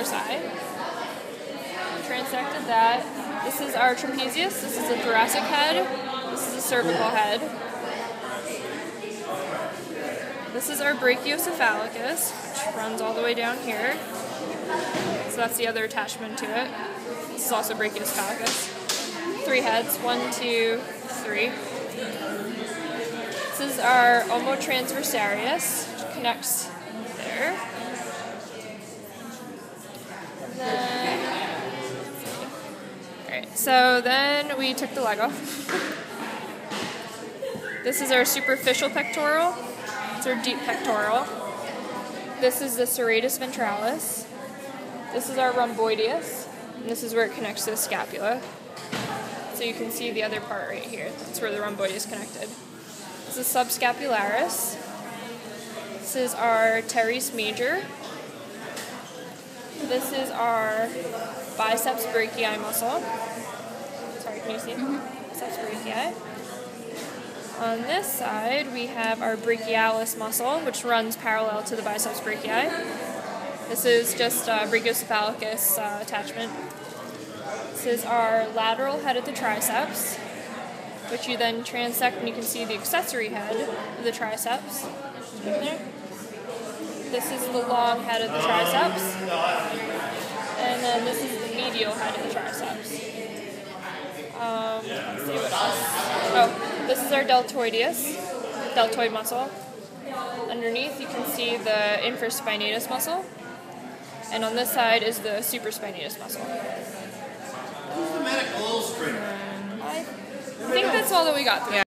dorsi. Transected that. This is our trapezius. This is a thoracic head. This is a cervical head. This is our brachiocephalicus, which runs all the way down here. So that's the other attachment to it. This is also brachiocephalicus. Three heads, one, two, three. This is our omotransversarius, which connects there. So then we took the leg off. this is our superficial pectoral. It's our deep pectoral. This is the serratus ventralis. This is our rhomboideus. And this is where it connects to the scapula. So you can see the other part right here. That's where the rhomboideus connected. This is subscapularis. This is our teres major. This is our biceps brachii muscle. Sorry, can you see? Biceps brachii. On this side, we have our brachialis muscle, which runs parallel to the biceps brachii. This is just a brachiocephalicus uh, attachment. This is our lateral head of the triceps, which you then transect and you can see the accessory head of the triceps. This is the long head of the triceps. And then this is the medial head of the triceps. Um, let's see what else. Oh, this is our deltoideus, deltoid muscle. Underneath you can see the infraspinatus muscle. And on this side is the supraspinatus muscle. Who's the medical illustrator? I think that's all that we got. Yeah.